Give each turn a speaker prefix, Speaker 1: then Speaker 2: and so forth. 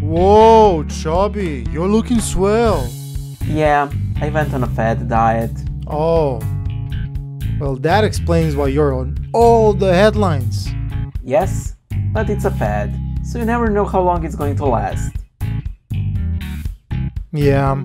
Speaker 1: Whoa, Chubby, you're looking swell.
Speaker 2: Yeah, I went on a fat diet.
Speaker 1: Oh. Well, that explains why you're on all the headlines.
Speaker 2: Yes, but it's a fad, so you never know how long it's going to last.
Speaker 1: Yeah,